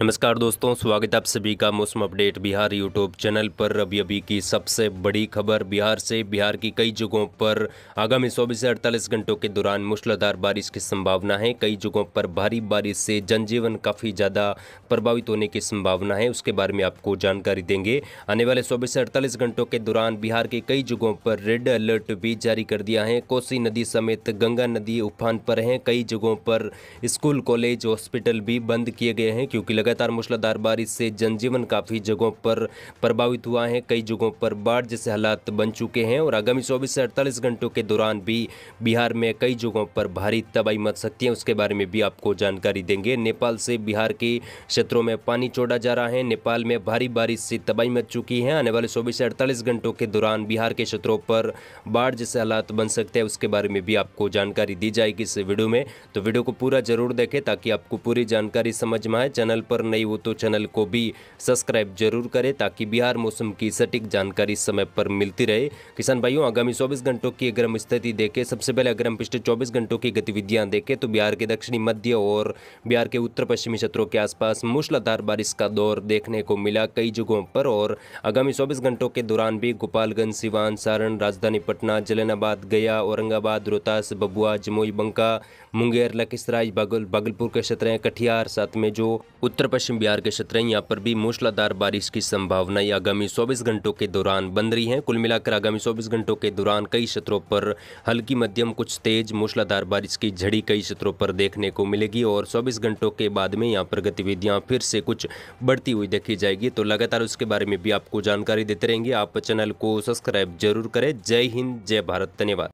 नमस्कार दोस्तों, स्वागत है आप सभी का मौसम अपडेट बिहार यूट्यूब चैनल पर। अभी अभी की सबसे बड़ी खबर, बिहार से, बिहार की कई जगहों पर आगामी 24 से 48 घंटों के दौरान मूसलाधार बारिश की संभावना है। कई जगहों पर भारी बारिश से जनजीवन काफ़ी ज़्यादा प्रभावित होने की संभावना है, उसके बारे में आपको जानकारी देंगे। आने वाले चौबीस से अड़तालीस घंटों के दौरान बिहार के कई जगहों पर रेड अलर्ट भी जारी कर दिया है। कोसी नदी समेत गंगा नदी उफान पर हैं। कई जगहों पर स्कूल, कॉलेज, हॉस्पिटल भी बंद किए गए हैं, क्योंकि लगातार मूसलाधार बारिश से जनजीवन काफ़ी जगहों पर प्रभावित हुआ है। कई जगहों पर बाढ़ जैसे हालात बन चुके हैं और आगामी चौबीस से अड़तालीस घंटों के दौरान भी बिहार में कई जगहों पर भारी तबाही मच सकती है। उसके बारे में भी आपको जानकारी देंगे। नेपाल से बिहार के क्षेत्रों में पानी छोड़ा जा रहा है। नेपाल में भारी बारिश से तबाही मच चुकी है। आने वाले चौबीस से अड़तालीस घंटों के दौरान बिहार के क्षेत्रों पर बाढ़ जैसे हालात बन सकते हैं। उसके बारे में भी आपको जानकारी दी जाएगी इस वीडियो में। तो वीडियो को पूरा ज़रूर देखें ताकि आपको पूरी जानकारी समझ में आए। चैनल पर नई हो तो चैनल को भी सब्सक्राइब ज़रूर करें ताकि बिहार मौसम की सटीक जानकारी समय पर मिलती रहे। किसान भाइयों, आगामी 24 घंटों की अगर हम स्थिति देखें, सबसे पहले अगर हम पिछले 24 घंटों की गतिविधियाँ देखें तो बिहार के दक्षिणी मध्य और बिहार के उत्तर पश्चिमी क्षेत्रों के आसपास मूसलाधार बारिश का दौर देखने को मिला कई जगहों पर और आगामी चौबीस घंटों के दौरान भी गोपालगंज, सिवान, सारण, राजधानी पटना, जलानाबाद, गया, औरंगाबाद, रोहतास, बबुआ, जमुई, बंका, मुंगेर, लखीसराय, बागल भागलपुर के क्षेत्र हैं, कटिहार, साथ में जो उत्तर पश्चिम बिहार के क्षेत्र यहाँ पर भी मूसलाधार बारिश की संभावना। आगामी 24 घंटों के दौरान बन रही है। कुल मिलाकर आगामी 24 घंटों के दौरान कई क्षेत्रों पर हल्की मध्यम, कुछ तेज मूसलाधार बारिश की झड़ी कई क्षेत्रों पर देखने को मिलेगी और 24 घंटों के बाद में यहाँ पर गतिविधियाँ फिर से कुछ बढ़ती हुई देखी जाएगी। तो लगातार उसके बारे में भी आपको जानकारी देते रहेंगे। आप चैनल को सब्सक्राइब ज़रूर करें। जय हिंद, जय भारत। धन्यवाद।